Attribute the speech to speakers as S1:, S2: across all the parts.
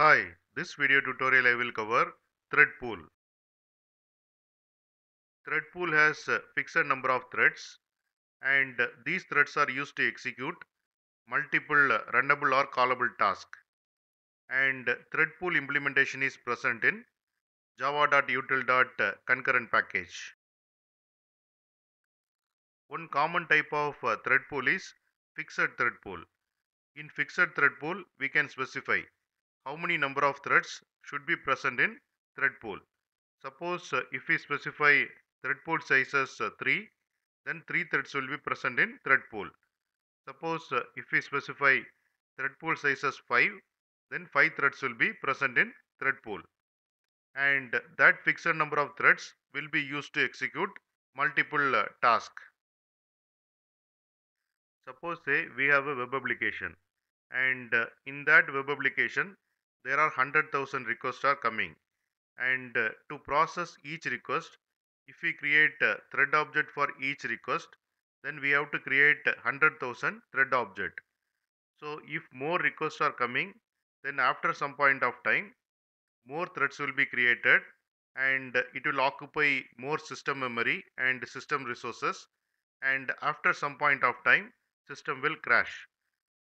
S1: Hi, this video tutorial I will cover thread pool. Thread pool has a fixed number of threads and these threads are used to execute multiple runnable or callable tasks. And thread pool implementation is present in java.util.concurrent package. One common type of uh, thread pool is fixed thread pool. In fixed thread pool, we can specify how many number of threads should be present in thread pool. Suppose uh, if we specify thread pool size as uh, 3, then 3 threads will be present in thread pool. Suppose uh, if we specify thread pool size as 5, then 5 threads will be present in thread pool. And that fixed number of threads will be used to execute multiple uh, tasks. Suppose say we have a web application and uh, in that web application there are 100,000 requests are coming and uh, to process each request if we create a thread object for each request then we have to create 100,000 thread object. So if more requests are coming then after some point of time more threads will be created and it will occupy more system memory and system resources and after some point of time system will crash.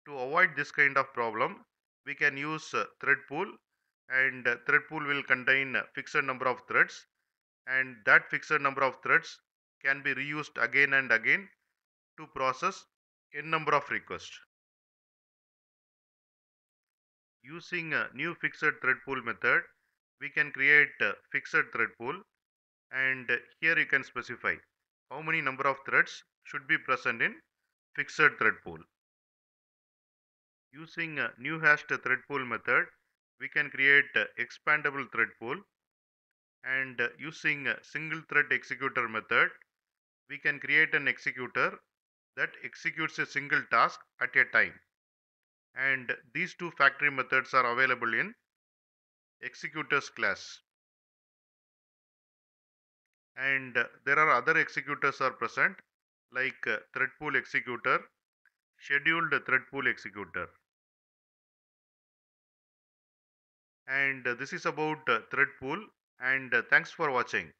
S1: To avoid this kind of problem, we can use uh, thread pool and uh, thread pool will contain fixed number of threads and that fixed number of threads can be reused again and again to process n number of requests. Using a new fixed thread pool method, we can create a fixed thread pool and here you can specify how many number of threads should be present in fixed thread pool. Using a new cached thread pool method, we can create a expandable thread pool and uh, using a single thread executor method, we can create an executor that executes a single task at a time. And these two factory methods are available in executors class. And there are other executors are present like uh, thread pool executor, scheduled thread pool executor. And uh, this is about uh, thread pool and uh, thanks for watching.